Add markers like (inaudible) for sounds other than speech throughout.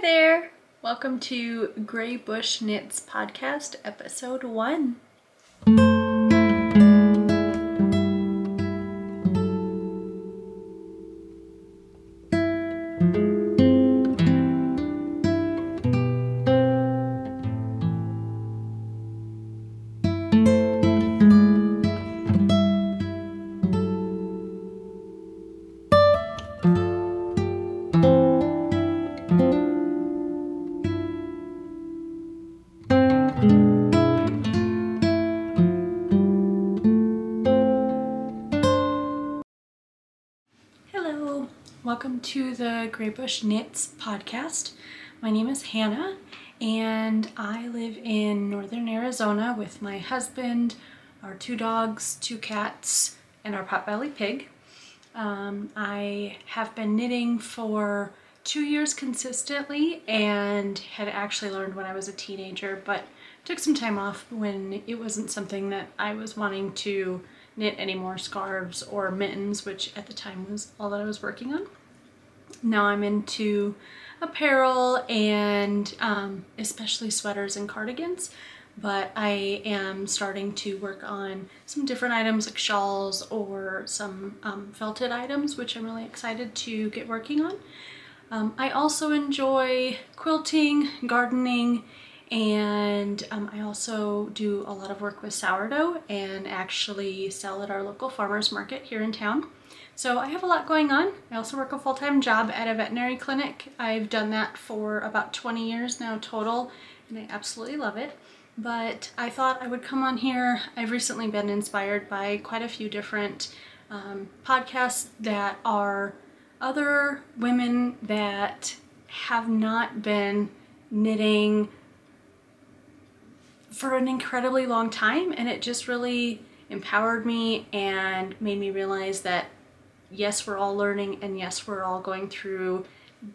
Hi there! Welcome to Gray Bush Knits Podcast, Episode 1. The Gray Bush Knits podcast. My name is Hannah and I live in northern Arizona with my husband, our two dogs, two cats, and our potbelly pig. Um, I have been knitting for two years consistently and had actually learned when I was a teenager, but took some time off when it wasn't something that I was wanting to knit any more scarves or mittens, which at the time was all that I was working on. Now I'm into apparel and um, especially sweaters and cardigans, but I am starting to work on some different items like shawls or some um, felted items, which I'm really excited to get working on. Um, I also enjoy quilting, gardening, and um, I also do a lot of work with sourdough and actually sell at our local farmers market here in town. So I have a lot going on. I also work a full-time job at a veterinary clinic. I've done that for about 20 years now total and I absolutely love it. But I thought I would come on here. I've recently been inspired by quite a few different um, podcasts that are other women that have not been knitting for an incredibly long time and it just really empowered me and made me realize that yes we're all learning and yes we're all going through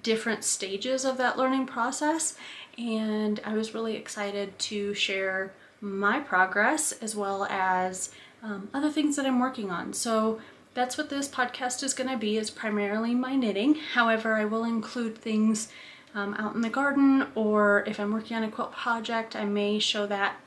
different stages of that learning process and I was really excited to share my progress as well as um, other things that I'm working on. So that's what this podcast is going to be is primarily my knitting. However, I will include things um, out in the garden or if I'm working on a quilt project, I may show that.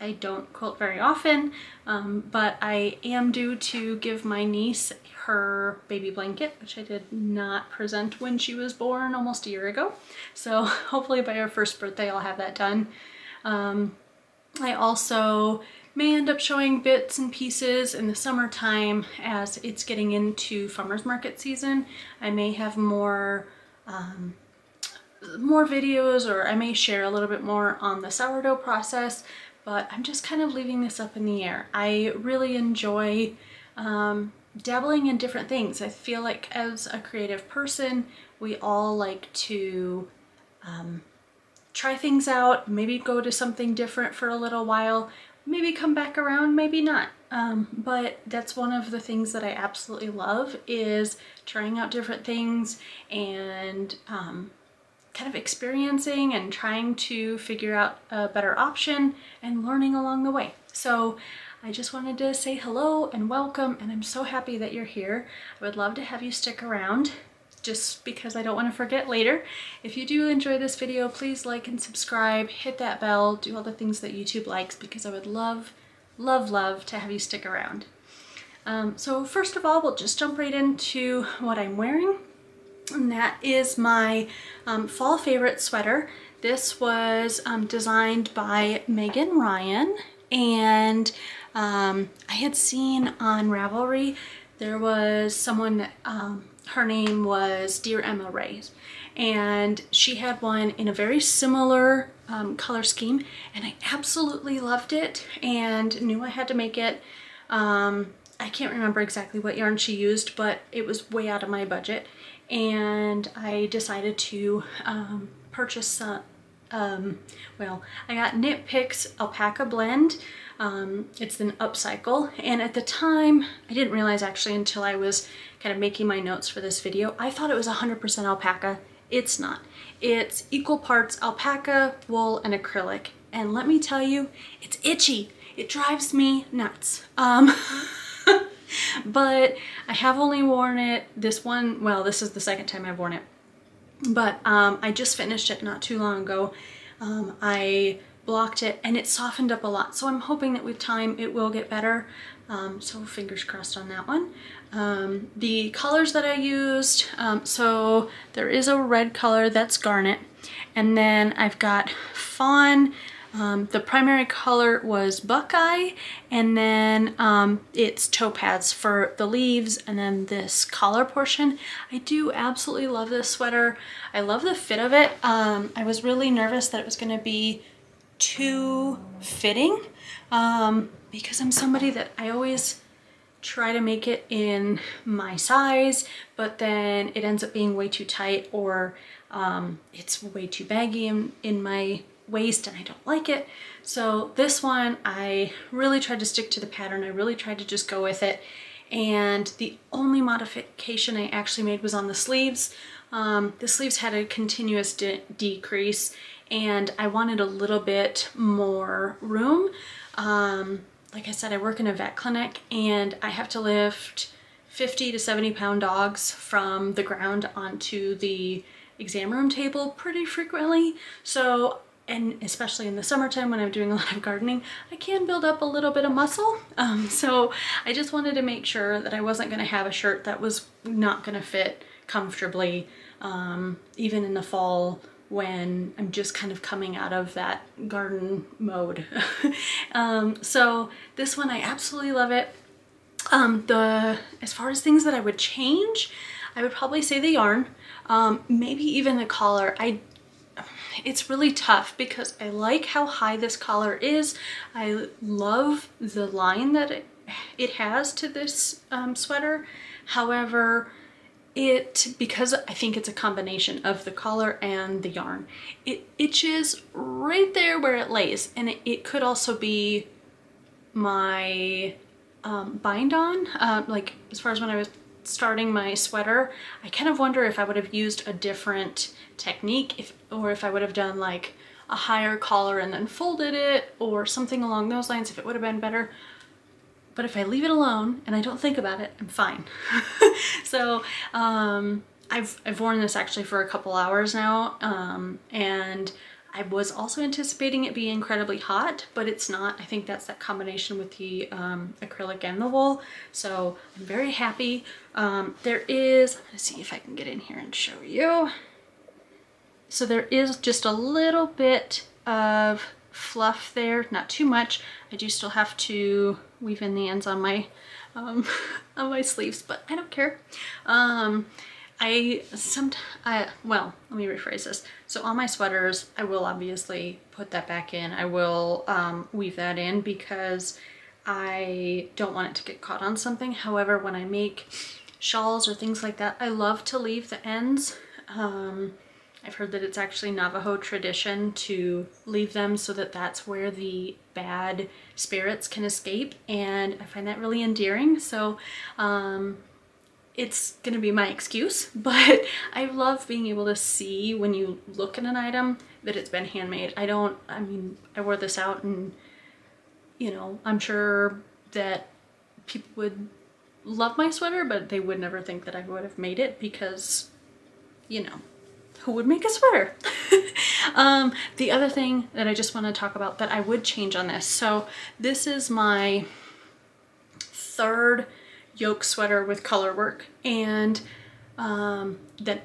I don't quilt very often, um, but I am due to give my niece her baby blanket, which I did not present when she was born almost a year ago. So (laughs) hopefully by her first birthday I'll have that done. Um, I also may end up showing bits and pieces in the summertime as it's getting into farmer's market season. I may have more um, more videos or I may share a little bit more on the sourdough process, but I'm just kind of leaving this up in the air. I really enjoy um, dabbling in different things. I feel like as a creative person, we all like to um, try things out, maybe go to something different for a little while, maybe come back around, maybe not. Um, but that's one of the things that I absolutely love is trying out different things and um, kind of experiencing and trying to figure out a better option and learning along the way. So I just wanted to say hello and welcome and I'm so happy that you're here. I would love to have you stick around just because I don't want to forget later. If you do enjoy this video, please like and subscribe, hit that bell, do all the things that YouTube likes because I would love, love, love to have you stick around. Um, so first of all, we'll just jump right into what I'm wearing. And that is my um, fall favorite sweater. This was um, designed by Meghan Regan and um, I had seen on Ravelry there was someone that um, her name was Dear Emma Ray and she had one in a very similar um, color scheme and I absolutely loved it and knew I had to make it. Um, I can't remember exactly what yarn she used but it was way out of my budget and I decided to um, purchase some, um, well, I got Knit Picks Alpaca Blend. Um, it's an upcycle, and at the time, I didn't realize actually until I was kind of making my notes for this video, I thought it was 100% alpaca. It's not. It's equal parts alpaca, wool, and acrylic. And let me tell you, it's itchy. It drives me nuts. Um, (laughs) (laughs) but I have only worn it this one, well, this is the second time I've worn it. but um, I just finished it not too long ago. Um, I blocked it and it softened up a lot. So I'm hoping that with time it will get better. Um, so fingers crossed on that one. Um, the colors that I used, um, so there is a red color that's garnet. And then I've got fawn, um, the primary color was Buckeye and then um, it's Topaz for the leaves and then this collar portion. I do absolutely love this sweater. I love the fit of it. Um, I was really nervous that it was going to be too fitting um, because I'm somebody that I always try to make it in my size but then it ends up being way too tight or um, it's way too baggy in, in my waist and I don't like it. So this one, I really tried to stick to the pattern. I really tried to just go with it. And the only modification I actually made was on the sleeves. Um, the sleeves had a continuous de decrease and I wanted a little bit more room. Um, like I said, I work in a vet clinic and I have to lift 50 to 70 pound dogs from the ground onto the exam room table pretty frequently. So and especially in the summertime when I'm doing a (laughs) lot of gardening, I can build up a little bit of muscle. Um, so I just wanted to make sure that I wasn't gonna have a shirt that was not gonna fit comfortably, um, even in the fall when I'm just kind of coming out of that garden mode. (laughs) um, so this one, I absolutely love it. Um, the As far as things that I would change, I would probably say the yarn, um, maybe even the collar. I it's really tough because I like how high this collar is. I love the line that it, it has to this um, sweater. However, it, because I think it's a combination of the collar and the yarn, it itches right there where it lays. And it, it could also be my um, bind on, uh, like as far as when I was starting my sweater, I kind of wonder if I would have used a different technique if or if I would have done like a higher collar and then folded it or something along those lines if it would have been better. But if I leave it alone and I don't think about it, I'm fine. (laughs) so um, I've, I've worn this actually for a couple hours now um, and I was also anticipating it being incredibly hot, but it's not. I think that's that combination with the um, acrylic and the wool. So I'm very happy. Um, there is, gonna see if I can get in here and show you. So there is just a little bit of fluff there, not too much. I do still have to weave in the ends on my um, (laughs) on my sleeves, but I don't care. Um, I some I well, let me rephrase this. So on my sweaters, I will obviously put that back in. I will um, weave that in because I don't want it to get caught on something. However, when I make shawls or things like that, I love to leave the ends. Um, I've heard that it's actually Navajo tradition to leave them so that that's where the bad spirits can escape and I find that really endearing. So um, it's gonna be my excuse, (laughs) but I love being able to see when you look at an item that it's been handmade. I don't, I mean, I wore this out and, you know, I'm sure that people would love my sweater, but they would never think that I would have made it because, you know, who would make a sweater? (laughs) um, the other thing that I just want to talk about that I would change on this. So this is my third yoke sweater with color work and um, that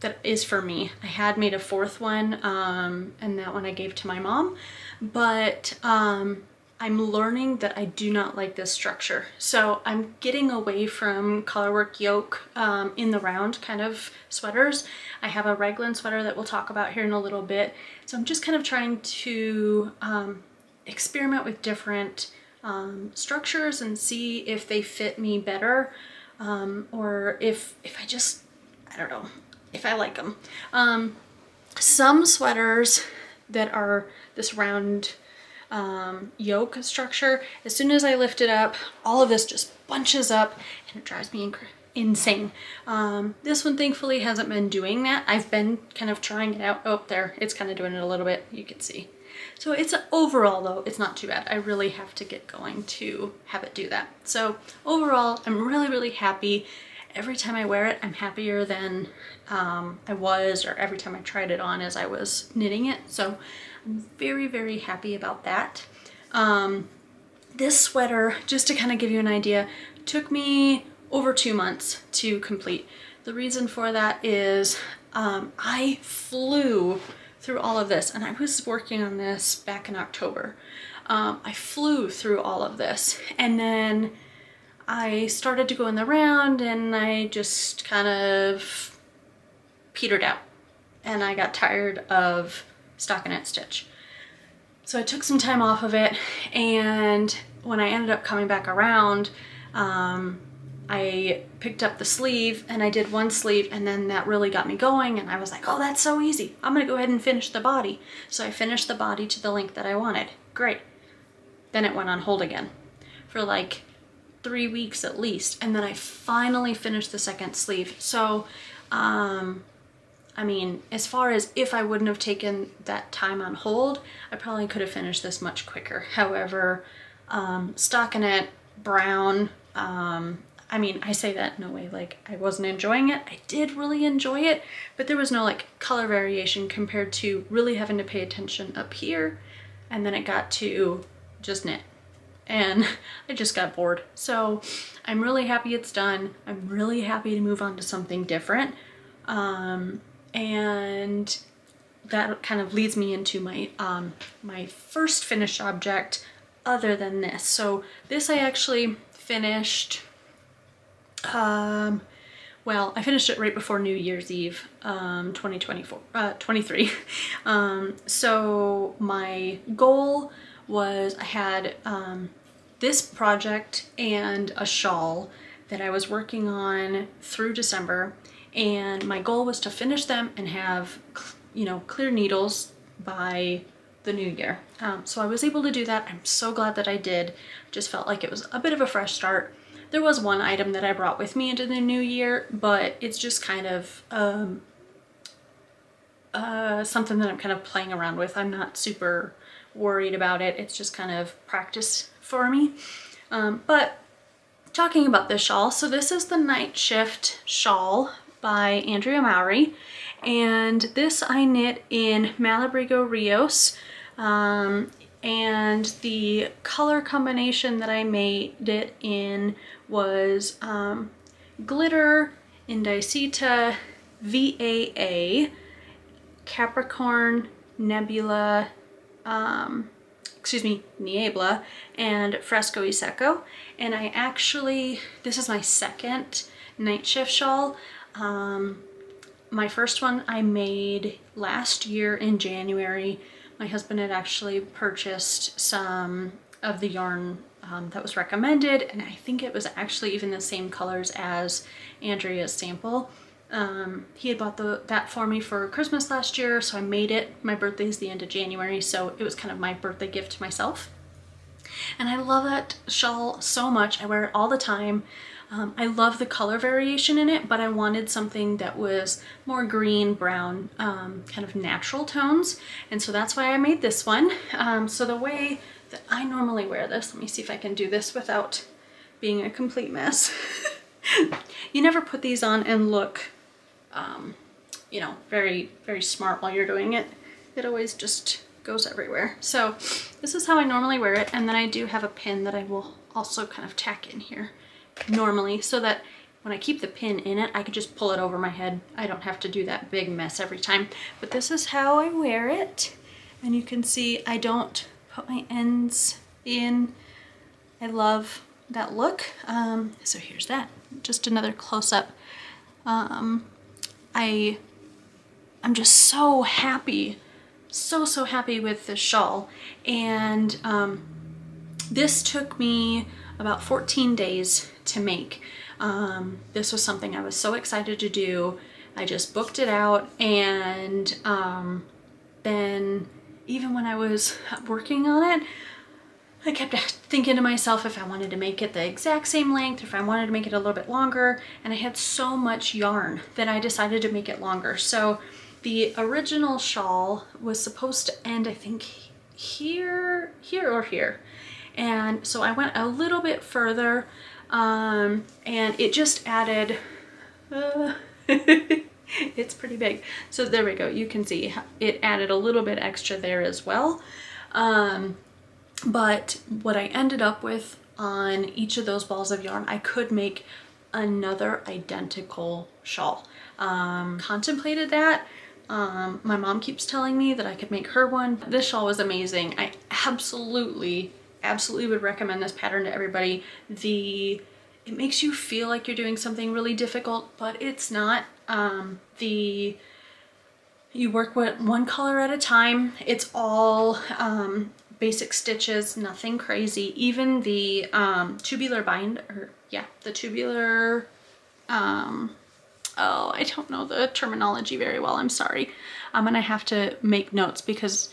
that is for me. I had made a fourth one um, and that one I gave to my mom but um, I'm learning that I do not like this structure. So I'm getting away from colorwork yoke um, in the round kind of sweaters. I have a raglan sweater that we'll talk about here in a little bit. So I'm just kind of trying to um, experiment with different um, structures and see if they fit me better um, or if, if I just, I don't know, if I like them. Um, some sweaters that are this round um, yoke structure, as soon as I lift it up, all of this just bunches up and it drives me insane. Um, this one thankfully hasn't been doing that. I've been kind of trying it out. Oh, there, it's kind of doing it a little bit, you can see. So it's overall though, it's not too bad. I really have to get going to have it do that. So overall, I'm really, really happy. every time I wear it, I'm happier than um, I was or every time I tried it on as I was knitting it. So I'm very, very happy about that. Um, this sweater, just to kind of give you an idea, took me over two months to complete. The reason for that is um, I flew through all of this and I was working on this back in October. Um, I flew through all of this and then I started to go in the round and I just kind of petered out and I got tired of stockinette stitch. So I took some time off of it and when I ended up coming back around, um, I picked up the sleeve and I did one sleeve and then that really got me going and I was like, oh, that's so easy. I'm gonna go ahead and finish the body. So I finished the body to the length that I wanted. Great. Then it went on hold again for like three weeks at least. And then I finally finished the second sleeve. So, um, I mean, as far as if I wouldn't have taken that time on hold, I probably could have finished this much quicker. However, um, stockinette, brown, um, I mean, I say that in a way like I wasn't enjoying it. I did really enjoy it, but there was no like color variation compared to really having to pay attention up here. And then it got to just knit and (laughs) I just got bored. So I'm really happy it's done. I'm really happy to move on to something different. Um, and that kind of leads me into my, um, my first finished object other than this. So this I actually finished, um, well, I finished it right before New Year's Eve, um, 2024, uh, 23. (laughs) um, so my goal was I had um, this project and a shawl that I was working on through December and my goal was to finish them and have you know clear needles by the new year. Um, so I was able to do that. I'm so glad that I did. Just felt like it was a bit of a fresh start. There was one item that I brought with me into the new year, but it's just kind of um, uh, something that I'm kind of playing around with. I'm not super worried about it. It's just kind of practice for me. Um, but talking about this shawl, so this is the Night Shift shawl by Andrea Mowry. And this I knit in Malabrigo Rios. Um, and the color combination that I made it in was um, Glitter, Indiecita, VAA, Capricorn, Nebula, um, excuse me, Niebla, and Fresco y Seco. And I actually, this is my second night shift shawl. Um, my first one I made last year in January. My husband had actually purchased some of the yarn um, that was recommended and I think it was actually even the same colors as Andrea's sample. Um, he had bought the, that for me for Christmas last year, so I made it. My birthday is the end of January, so it was kind of my birthday gift to myself. And I love that shawl so much. I wear it all the time. Um, I love the color variation in it, but I wanted something that was more green, brown, um, kind of natural tones. And so that's why I made this one. Um, so the way that I normally wear this, let me see if I can do this without being a complete mess. (laughs) you never put these on and look um, you know, very, very smart while you're doing it. It always just goes everywhere. So this is how I normally wear it. And then I do have a pin that I will also kind of tack in here normally so that when I keep the pin in it, I can just pull it over my head. I don't have to do that big mess every time. But this is how I wear it. And you can see I don't put my ends in. I love that look. Um, so here's that. Just another close-up. Um, I, I'm just so happy, so, so happy with this shawl. And um, this took me about 14 days to make. Um, this was something I was so excited to do. I just booked it out and um, then even when I was working on it, I kept (laughs) thinking to myself if I wanted to make it the exact same length, if I wanted to make it a little bit longer, and I had so much yarn that I decided to make it longer. So the original shawl was supposed to end, I think, here, here or here. And so I went a little bit further um, and it just added Uh, (laughs) it's pretty big. So there we go. You can see it added a little bit extra there as well. Um, but what I ended up with on each of those balls of yarn, I could make another identical shawl. Um, contemplated that. Um, my mom keeps telling me that I could make her one. This shawl was amazing. I absolutely, absolutely would recommend this pattern to everybody. The it makes you feel like you're doing something really difficult, but it's not. Um, the you work with one color at a time. It's all um, basic stitches, nothing crazy. Even the um, tubular bind, or yeah, the tubular, um, oh, I don't know the terminology very well. I'm sorry. I'm gonna have to make notes because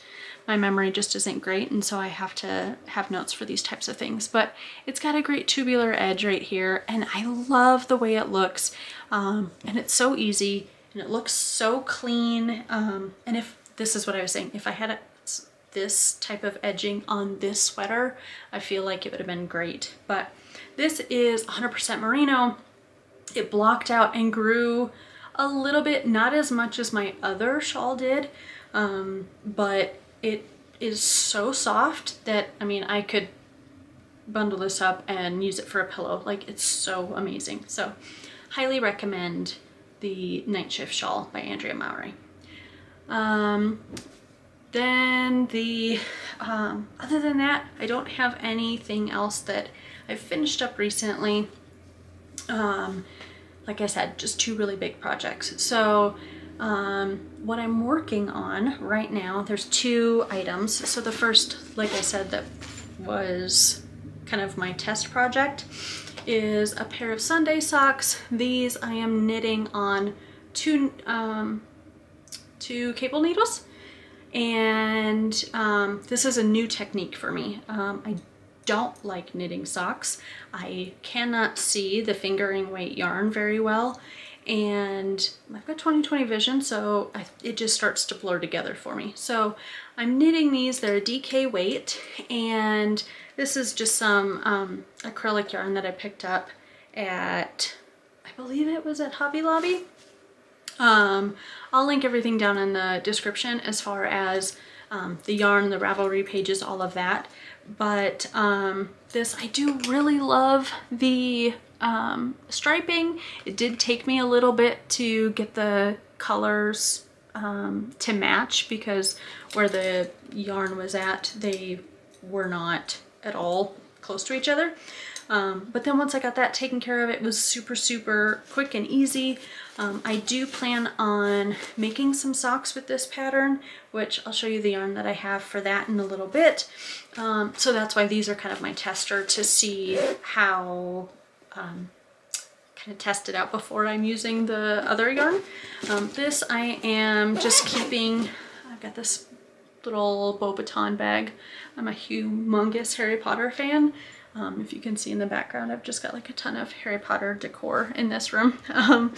my memory just isn't great and so I have to have notes for these types of things. But it's got a great tubular edge right here and I love the way it looks um, and it's so easy and it looks so clean. Um, and if this is what I was saying, if I had a, this type of edging on this sweater, I feel like it would have been great. But this is 100% merino. It blocked out and grew a little bit, not as much as my other shawl did, um, but it is so soft that, I mean, I could bundle this up and use it for a pillow. Like, it's so amazing. So, highly recommend the Night Shift Shawl by Andrea Mowry. Um, then the, um, other than that, I don't have anything else that I've finished up recently. Um, like I said, just two really big projects. So um, what I'm working on right now, there's two items. So the first, like I said, that was kind of my test project is a pair of Sunday socks. These I am knitting on two, um, two cable needles. And um, this is a new technique for me. Um, I don't like knitting socks. I cannot see the fingering weight yarn very well and I've got 20/20 vision so I, it just starts to blur together for me. So I'm knitting these, they're a DK weight and this is just some um, acrylic yarn that I picked up at, I believe it was at Hobby Lobby. Um, I'll link everything down in the description as far as um, the yarn, the Ravelry pages, all of that. But um, this, I do really love the um, striping. It did take me a little bit to get the colors um, to match because where the yarn was at, they were not at all close to each other. Um, but then once I got that taken care of, it was super, super quick and easy. Um, I do plan on making some socks with this pattern, which I'll show you the yarn that I have for that in a little bit. Um, so that's why these are kind of my tester to see how um, kind of test it out before I'm using the other yarn. Um, this I am just keeping, I've got this little Beauxbaton bag. I'm a humongous Harry Potter fan. Um, if you can see in the background, I've just got like a ton of Harry Potter decor in this room. (laughs) Um,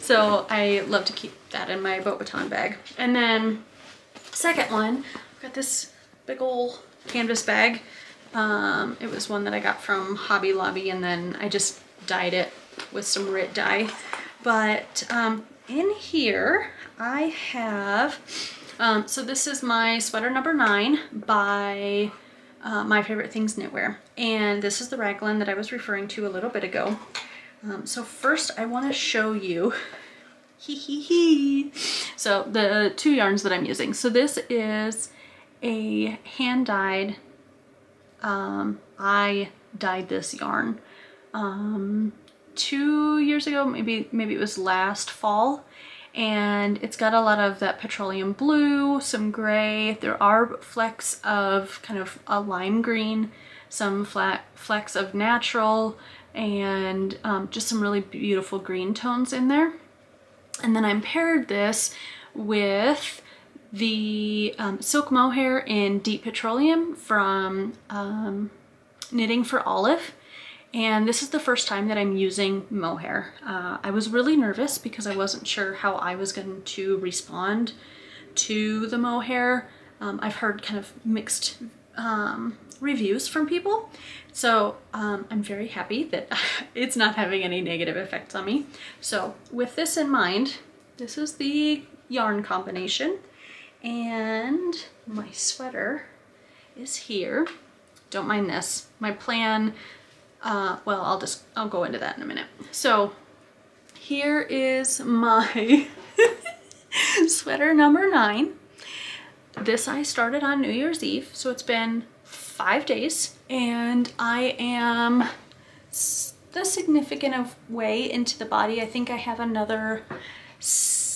so I love to keep that in my Beauxbaton bag. And then second one, I've got this big old canvas bag. Um, it was one that I got from Hobby Lobby and then I just dyed it with some RIT dye. But um, in here I have, um, so this is my sweater number nine by uh, My Favorite Things Knitwear. And this is the raglan that I was referring to a little bit ago. Um, so first I want to show you hee hee hee. So the two yarns that I'm using. So this is a hand dyed, um, I dyed this yarn um, two years ago, maybe, maybe it was last fall. And it's got a lot of that petroleum blue, some gray. There are flecks of kind of a lime green, some flat flecks of natural, and um, just some really beautiful green tones in there. And then I paired this with the um, silk mohair in deep petroleum from um, Knitting for Olive and this is the first time that I'm using mohair. Uh, I was really nervous because I wasn't sure how I was going to respond to the mohair. Um, I've heard kind of mixed um, reviews from people. So um, I'm very happy that (laughs) it's not having any negative effects on me. So with this in mind, this is the yarn combination and my sweater is here. Don't mind this. My plan, uh, well, I'll just, I'll go into that in a minute. So here is my (laughs) sweater number nine. This I started on New Year's Eve, so it's been five days and I am the significant of way into the body. I think I have another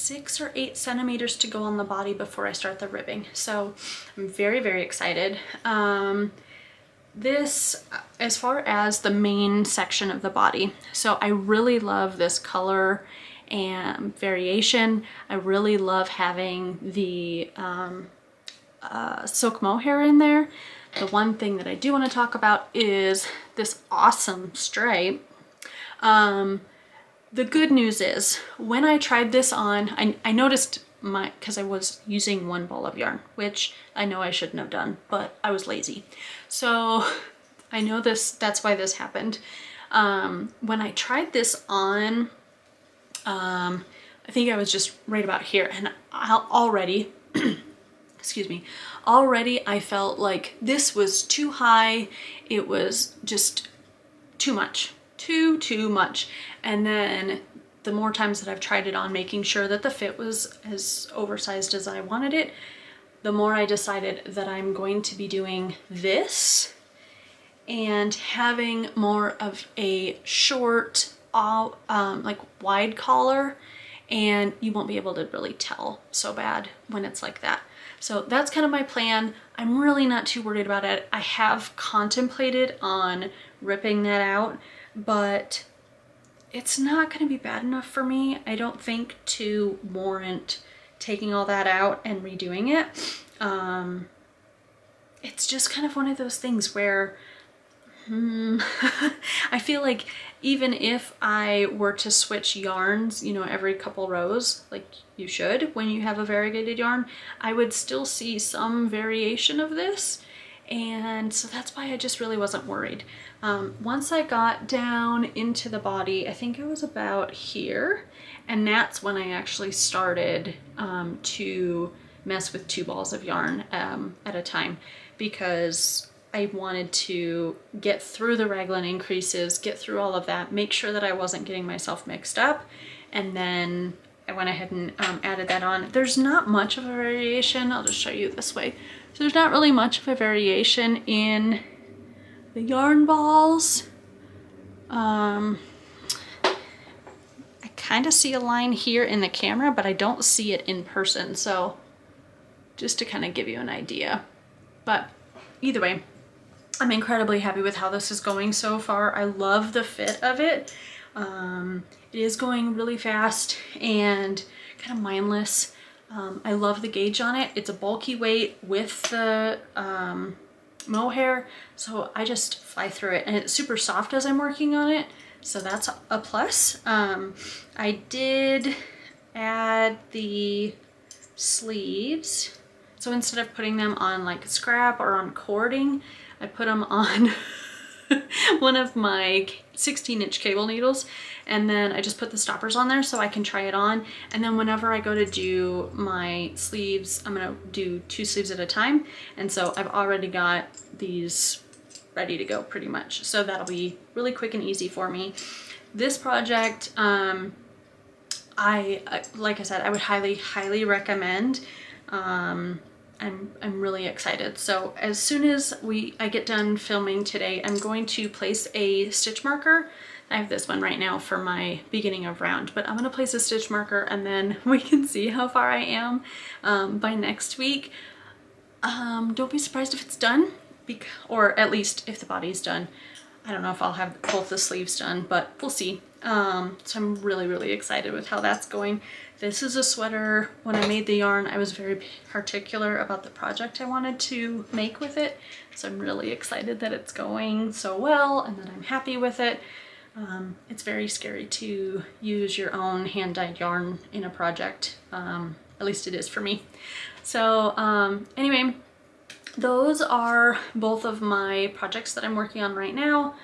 six or eight centimeters to go on the body before I start the ribbing. So I'm very, very excited. Um, this, as far as the main section of the body, so I really love this color and variation. I really love having the um, uh, silk mohair in there. The one thing that I do want to talk about is this awesome stripe. Um, the good news is when I tried this on, I, I noticed my, because I was using one ball of yarn, which I know I shouldn't have done, but I was lazy. So I know this, that's why this happened. Um, when I tried this on, um, I think I was just right about here and I'll already (clears throat) excuse me, already I felt like this was too high. It was just too much, too, too much. And then the more times that I've tried it on, making sure that the fit was as oversized as I wanted it, the more I decided that I'm going to be doing this and having more of a short, all, um, like wide collar and you won't be able to really tell so bad when it's like that. So that's kind of my plan. I'm really not too worried about it. I have contemplated on ripping that out, but it's not going to be bad enough for me, I don't think, to warrant taking all that out and redoing it. Um, it's just kind of one of those things where hmm, (laughs) I feel like even if I were to switch yarns, you know, every couple rows, like you should when you have a variegated yarn, I would still see some variation of this. And so that's why I just really wasn't worried. Um, once I got down into the body, I think it was about here, and that's when I actually started um, to mess with two balls of yarn um, at a time because I wanted to get through the raglan increases, get through all of that, make sure that I wasn't getting myself mixed up, and then I went ahead and um, added that on. There's not much of a variation. I'll just show you this way. So there's not really much of a variation in the yarn balls. Um, I kind of see a line here in the camera, but I don't see it in person. So just to kind of give you an idea. But either way, I'm incredibly happy with how this is going so far. I love the fit of it. Um, it is going really fast and kind of mindless. Um, I love the gauge on it. It's a bulky weight with the um, mohair, so I just fly through it. And it's super soft as I'm working on it, so that's a plus. Um, I did add the sleeves. So instead of putting them on like scrap or on cording, I put them on (laughs) one of my 16 inch cable needles and then I just put the stoppers on there so I can try it on and then whenever I go to do my sleeves I'm gonna do two sleeves at a time and so I've already got these ready to go pretty much so that'll be really quick and easy for me this project um, I like I said I would highly highly recommend um, I'm, I'm really excited. So as soon as we I get done filming today, I'm going to place a stitch marker. I have this one right now for my beginning of round, but I'm gonna place a stitch marker and then (laughs) we can see how far I am um, by next week. Um, don't be surprised if it's done, or at least if the body's done. I don't know if I'll have both the sleeves done, but we'll see. Um, so I'm really, really excited with how that's going. This is a sweater. When I made the yarn, I was very particular about the project I wanted to make with it. So I'm really excited that it's going so well and that I'm happy with it. Um, it's very scary to use your own hand-dyed yarn in a project. Um, at least it is for me. So um, anyway, those are both of my projects that I'm working on right now.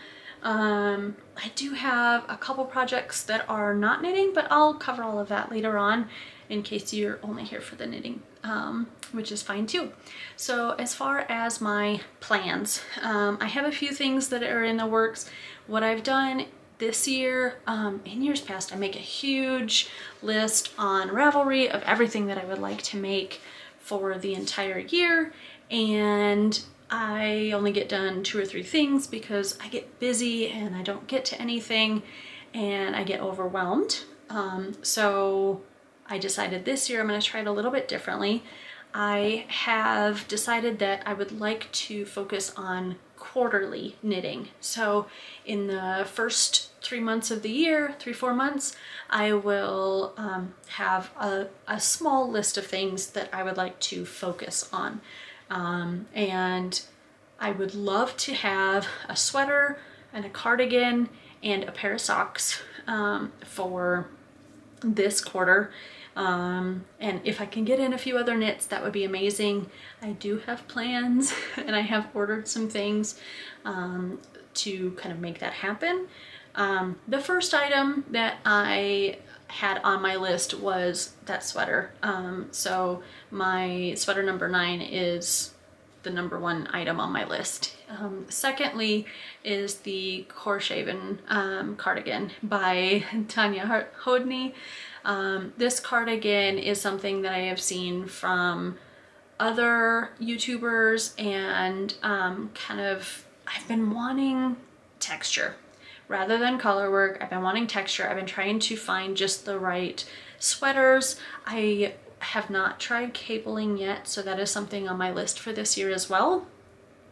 Um, I do have a couple projects that are not knitting, but I'll cover all of that later on in case you're only here for the knitting, um, which is fine too. So as far as my plans, um, I have a few things that are in the works. What I've done this year, um, in years past, I make a huge list on Ravelry of everything that I would like to make for the entire year and I only get done two or three things because I get busy and I don't get to anything and I get overwhelmed. Um, so I decided this year I'm going to try it a little bit differently. I have decided that I would like to focus on quarterly knitting. So in the first three months of the year, three, four months, I will um, have a, a small list of things that I would like to focus on. Um, and I would love to have a sweater and a cardigan and a pair of socks um, for this quarter. Um, and if I can get in a few other knits, that would be amazing. I do have plans (laughs) and I have ordered some things um, to kind of make that happen. Um, the first item that I had on my list was that sweater. Um, so my sweater number nine is the number one item on my list. Um, secondly is the Korshavn um, cardigan by (laughs) Tanya Hodney. Um, this cardigan is something that I have seen from other YouTubers and um, kind of, I've been wanting texture rather than color work. I've been wanting texture. I've been trying to find just the right sweaters. I have not tried cabling yet, so that is something on my list for this year as well.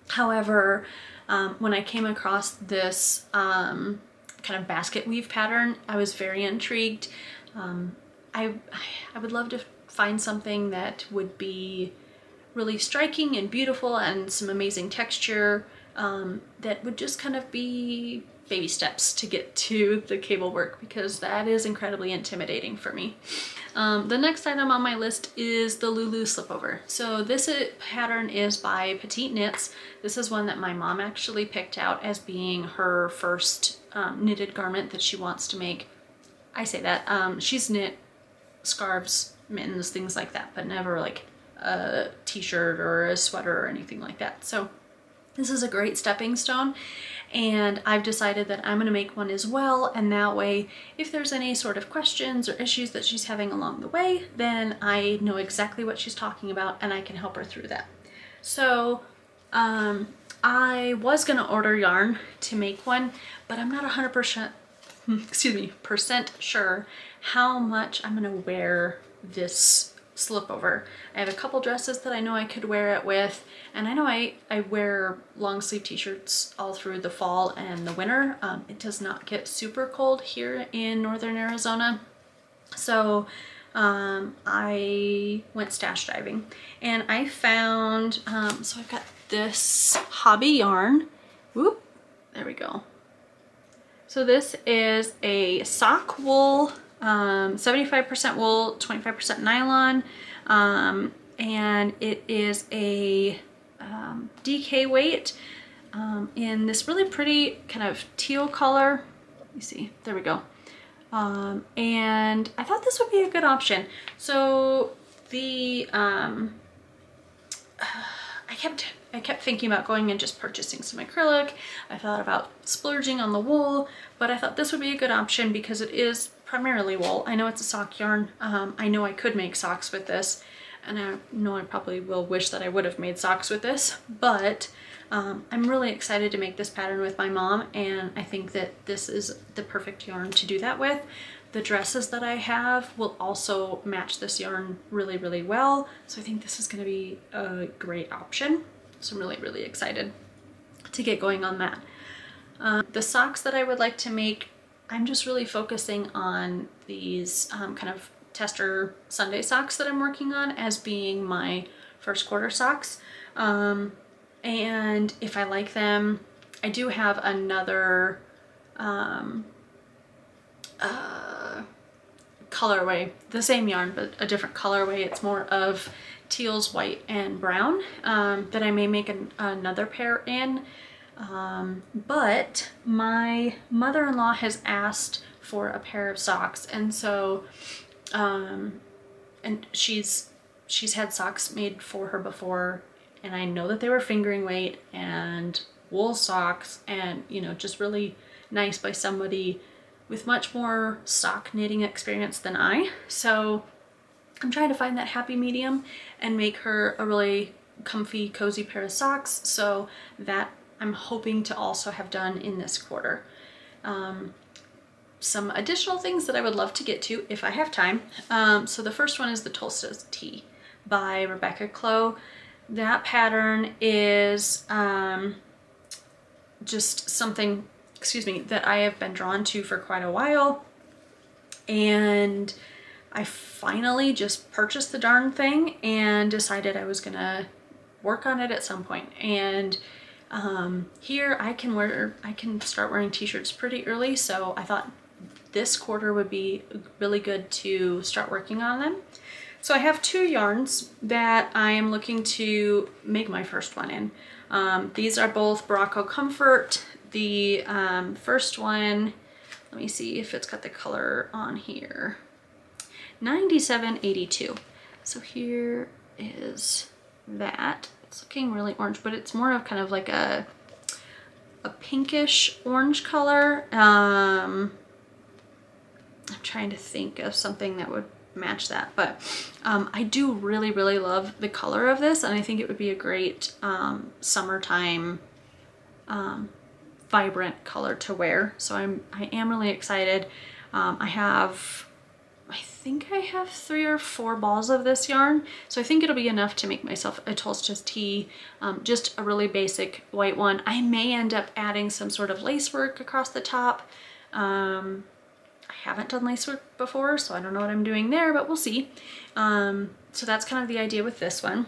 However, um, when I came across this um, kind of basket weave pattern, I was very intrigued. Um, I, I would love to find something that would be really striking and beautiful and some amazing texture um, that would just kind of be baby steps to get to the cable work because that is incredibly intimidating for me. Um, the next item on my list is the Lulu Slipover. So this pattern is by Petite Knits. This is one that my mom actually picked out as being her first um, knitted garment that she wants to make. I say that. Um, she's knit scarves, mittens, things like that, but never like a t-shirt or a sweater or anything like that. So this is a great stepping stone and I've decided that I'm going to make one as well and that way if there's any sort of questions or issues that she's having along the way then I know exactly what she's talking about and I can help her through that. So um, I was going to order yarn to make one but I'm not 100% excuse me percent sure how much I'm to wear this slip over. I have a couple dresses that I know I could wear it with and I know I, I wear long sleeve t-shirts all through the fall and the winter. Um, it does not get super cold here in northern Arizona so um, I went stash diving and I found, um, so I've got this hobby yarn. Whoop, there we go. So this is a sock wool 75% um, wool, 25% nylon, um, and it is a um, DK weight um, in this really pretty kind of teal color. You see, there we go. Um, and I thought this would be a good option. So the, um, I kept I kept thinking about going and just purchasing some acrylic. I thought about splurging on the wool, but I thought this would be a good option because it is primarily wool. I know it's a sock yarn. Um, I know I could make socks with this and I know I probably will wish that I would have made socks with this, but um, I'm really excited to make this pattern with my mom and I think that this is the perfect yarn to do that with. The dresses that I have will also match this yarn really, really well. So I think this is gonna be a great option. So I'm really, really excited to get going on that. Um, the socks that I would like to make I'm just really focusing on these um, kind of tester Sunday socks that I'm working on as being my first quarter socks. Um, and if I like them, I do have another um, uh, colorway, the same yarn, but a different colorway. It's more of teals, white, and brown um, that I may make an, another pair in. Um, but my mother-in-law has asked for a pair of socks and so um, and she's she's had socks made for her before and I know that they were fingering weight and wool socks and you know just really nice by somebody with much more sock knitting experience than I so I'm trying to find that happy medium and make her a really comfy cozy pair of socks so that I'm hoping to also have done in this quarter. Um, some additional things that I would love to get to if I have time. Um, so the first one is the Tolsta Tee by Rebecca Clow. That pattern is um, just something, excuse me, that I have been drawn to for quite a while. And I finally just purchased the darn thing and decided I was gonna work on it at some point. And um, here I can wear, I can start wearing t-shirts pretty early. So I thought this quarter would be really good to start working on them. So I have two yarns that I am looking to make my first one in. Um, these are both Berroco Comfort. The um, first one, let me see if it's got the color on here. 9782. So here is that. It's looking really orange, but it's more of kind of like a a pinkish orange color. Um, I'm trying to think of something that would match that, but um, I do really, really love the color of this, and I think it would be a great um, summertime um, vibrant color to wear. So I'm I am really excited. Um, I have I think I have three or four balls of this yarn. So I think it'll be enough to make myself a Tolsta tee, um, just a really basic white one. I may end up adding some sort of lace work across the top. Um, I haven't done lace work before, so I don't know what I'm doing there, but we'll see. Um, so that's kind of the idea with this one.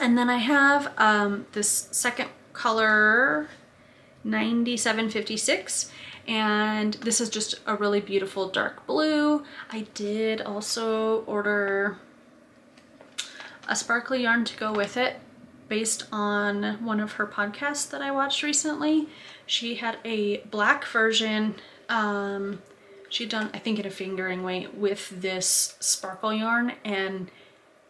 And then I have um, this second color, 9756 and this is just a really beautiful dark blue. I did also order a sparkly yarn to go with it based on one of her podcasts that I watched recently. She had a black version um, she'd done I think in a fingering weight with this sparkle yarn and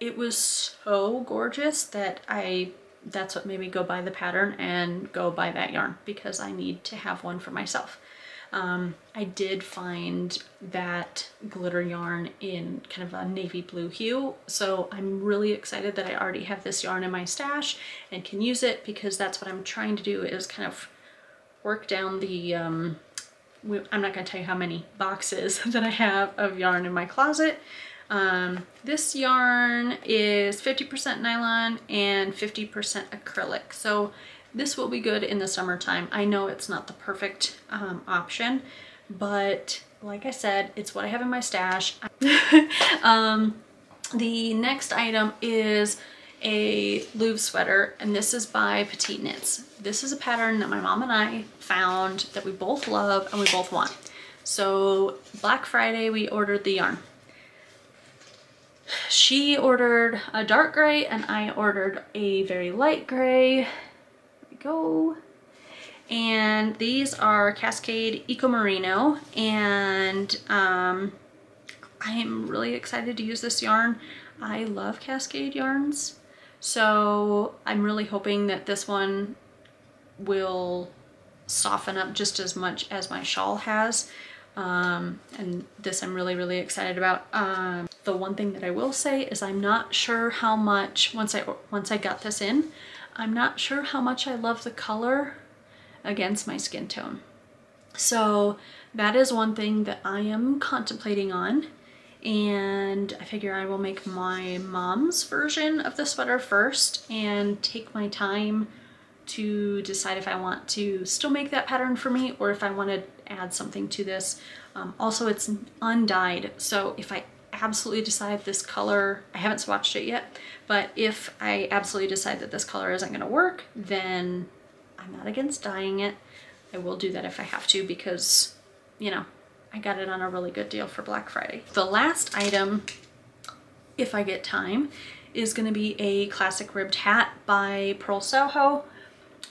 it was so gorgeous that I that's what made me go buy the pattern and go buy that yarn because I need to have one for myself. Um, I did find that glitter yarn in kind of a navy blue hue. So I'm really excited that I already have this yarn in my stash and can use it because that's what I'm trying to do is kind of work down the, um, I'm not going to tell you how many boxes (laughs) that I have of yarn in my closet. Um, this yarn is 50% nylon and 50% acrylic. So this will be good in the summertime. I know it's not the perfect um, option, but like I said, it's what I have in my stash. (laughs) um, the next item is a Louvre sweater, and this is by Petite Knits. This is a pattern that my mom and I found that we both love and we both want. So Black Friday, we ordered the yarn. She ordered a dark gray and I ordered a very light gray we go. And these are Cascade Eco Merino and um, I am really excited to use this yarn. I love Cascade yarns. So I'm really hoping that this one will soften up just as much as my shawl has. Um, and this I'm really, really excited about. Um, the one thing that I will say is I'm not sure how much, once I, once I got this in, I'm not sure how much I love the color against my skin tone. So that is one thing that I am contemplating on and I figure I will make my mom's version of the sweater first and take my time to decide if I want to still make that pattern for me or if I want to add something to this. Um, also, it's undyed, so if I absolutely decide this color, I haven't swatched it yet, but if I absolutely decide that this color isn't gonna work, then I'm not against dyeing it. I will do that if I have to because, you know, I got it on a really good deal for Black Friday. The last item, if I get time, is going to be a classic ribbed hat by Purl Soho.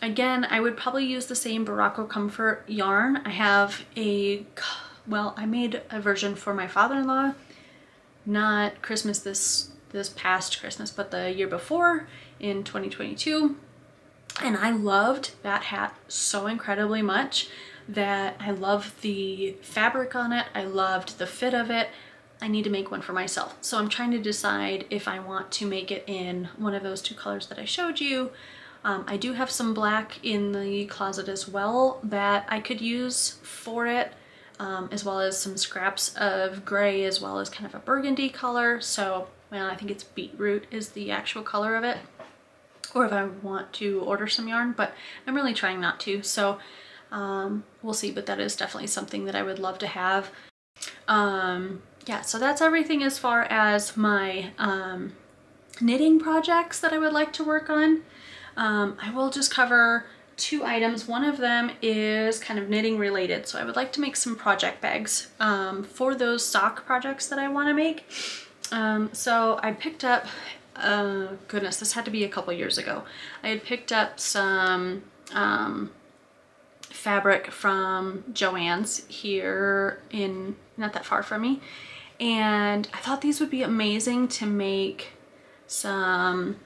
Again, I would probably use the same Berroco Comfort yarn. I have a, well, I made a version for my father-in-law, not Christmas this, this past Christmas, but the year before in 2022. And I loved that hat so incredibly much that I love the fabric on it. I loved the fit of it. I need to make one for myself. So I'm trying to decide if I want to make it in one of those two colors that I showed you. Um, I do have some black in the closet as well that I could use for it, um, as well as some scraps of gray as well as kind of a burgundy color. So, well, I think it's beetroot is the actual color of it. Or if I want to order some yarn, but I'm really trying not to. So um, we'll see, but that is definitely something that I would love to have. Um, yeah, so that's everything as far as my um, knitting projects that I would like to work on. Um, I will just cover two items. One of them is kind of knitting related. So I would like to make some project bags um, for those sock projects that I want to make. Um, so I picked up, uh, goodness, this had to be a couple years ago. I had picked up some um, fabric from Joann's here in, not that far from me. And I thought these would be amazing to make some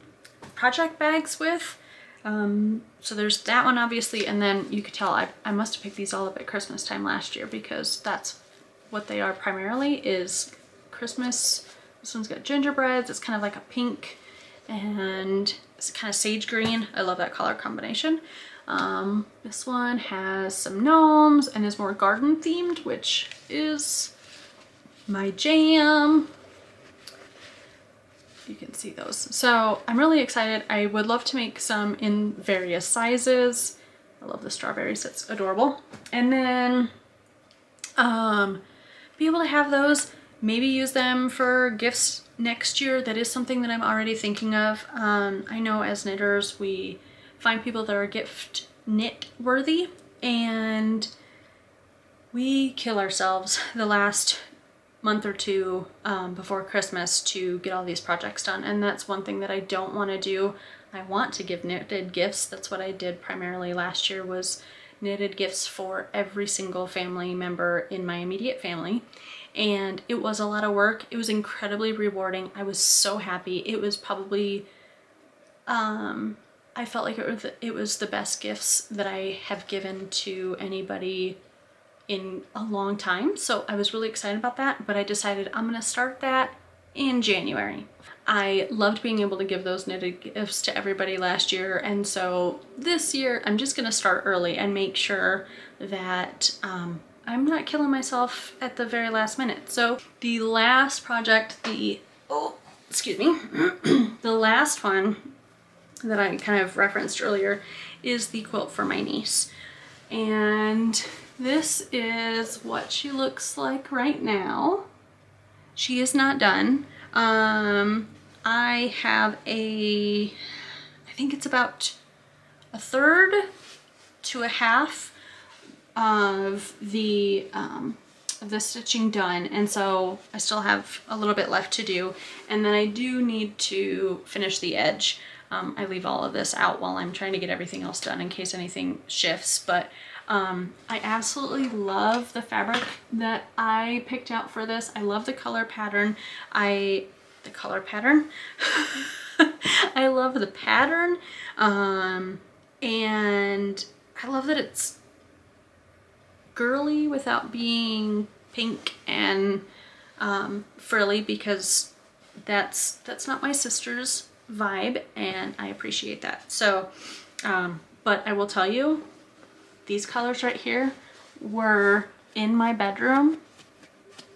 project bags with. Um, so there's that one obviously, and then you could tell I, I must have picked these all up at Christmas time last year because that's what they are primarily is Christmas. This one's got gingerbreads, it's kind of like a pink and it's kind of sage green. I love that color combination. Um, this one has some gnomes and is more garden themed, which is my jam. You can see those. So I'm really excited. I would love to make some in various sizes. I love the strawberries, it's adorable. And then um, be able to have those, maybe use them for gifts next year. That is something that I'm already thinking of. Um, I know as knitters, we find people that are gift knit worthy and we kill ourselves the last month or two um, before Christmas to get all these projects done and that's one thing that I don't want to do. I want to give knitted gifts. That's what I did primarily last year was knitted gifts for every single family member in my immediate family and it was a lot of work. It was incredibly rewarding. I was so happy. It was probably um, I felt like it was, it was the best gifts that I have given to anybody in a long time. So I was really excited about that, but I decided I'm gonna start that in January. I loved being able to give those knitted gifts to everybody last year and so this year I'm just gonna start early and make sure that um, I'm not killing myself at the very last minute. So the last project, the, oh, excuse me, (clears throat) the last one that I kind of referenced earlier is the quilt for my niece. And this is what she looks like right now. She is not done. Um, I have a, I think it's about a third to a half of the um, of the stitching done and so I still have a little bit left to do and then I do need to finish the edge um, I leave all of this out while I'm trying to get everything else done in case anything shifts, but um, I absolutely love the fabric that I picked out for this. I love the color pattern. I, the color pattern? (laughs) I love the pattern um, and I love that it's girly without being pink and um, frilly because that's that's not my sister's vibe and I appreciate that. So, um, but I will tell you, these colors right here were in my bedroom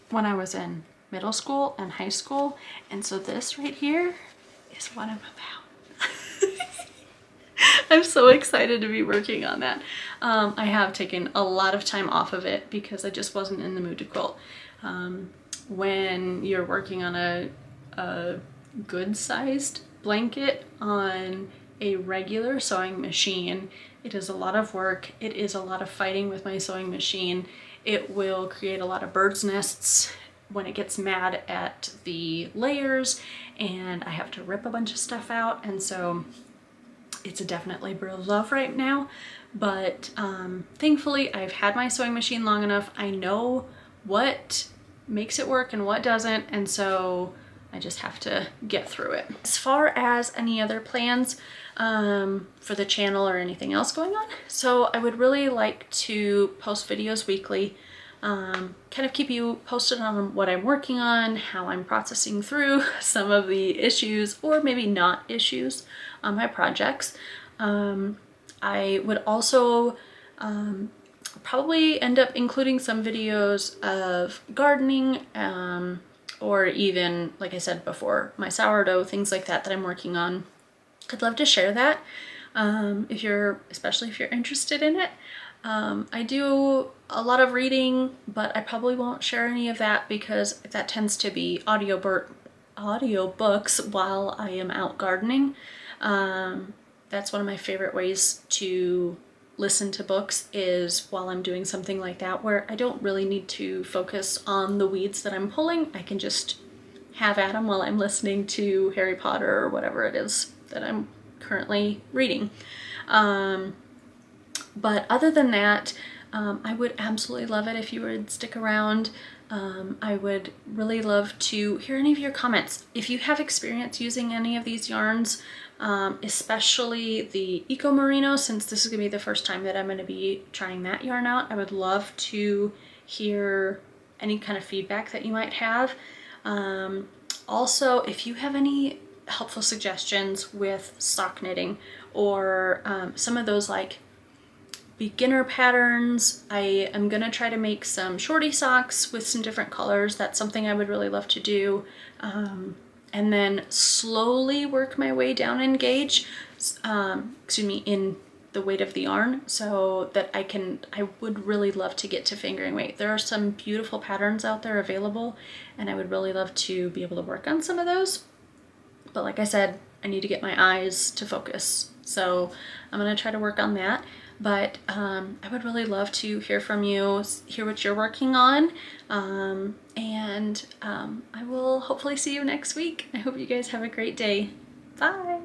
when I was in middle school and high school. And so this right here is what I'm about. (laughs) I'm so excited to be working on that. Um, I have taken a lot of time off of it because I just wasn't in the mood to quilt. Um, when you're working on a, a good sized blanket on a regular sewing machine. It is a lot of work. It is a lot of fighting with my sewing machine. It will create a lot of bird's nests when it gets mad at the layers and I have to rip a bunch of stuff out and so it's a definite labor of love right now but um, thankfully I've had my sewing machine long enough I know what makes it work and what doesn't and so I just have to get through it. As far as any other plans um, for the channel or anything else going on, so I would really like to post videos weekly um, kind of keep you posted on what I'm working on, how I'm processing through (laughs) some of the issues or maybe not issues on my projects. Um, I would also um, probably end up including some videos of gardening um, or even, like I said before, my sourdough, things like that that I'm working on. I'd love to share that um, if you're, especially if you're interested in it. Um, I do a lot of reading, but I probably won't share any of that because that tends to be audio, audio books while I am out gardening. Um, that's one of my favorite ways to listen to books is while I'm doing something like that where I don't really need to focus on the weeds that I'm pulling. I can just have at them while I'm listening to Harry Potter or whatever it is that I'm currently reading. Um, but other than that, um, I would absolutely love it if you would stick around. Um, I would really love to hear any of your comments. If you have experience using any of these yarns, um, especially the Eco Merino, since this is going to be the first time that I'm going to be trying that yarn out, I would love to hear any kind of feedback that you might have. Um, also, if you have any helpful suggestions with sock knitting or um, some of those like beginner patterns. I am gonna try to make some shorty socks with some different colors. That's something I would really love to do. Um, and then slowly work my way down in gauge, um, excuse me, in the weight of the yarn so that I can, I would really love to get to fingering weight. There are some beautiful patterns out there available and I would really love to be able to work on some of those. But like I said, I need to get my eyes to focus. So I'm gonna try to work on that but um, I would really love to hear from you, hear what you're working on, um, and um, I will hopefully see you next week. I hope you guys have a great day. Bye!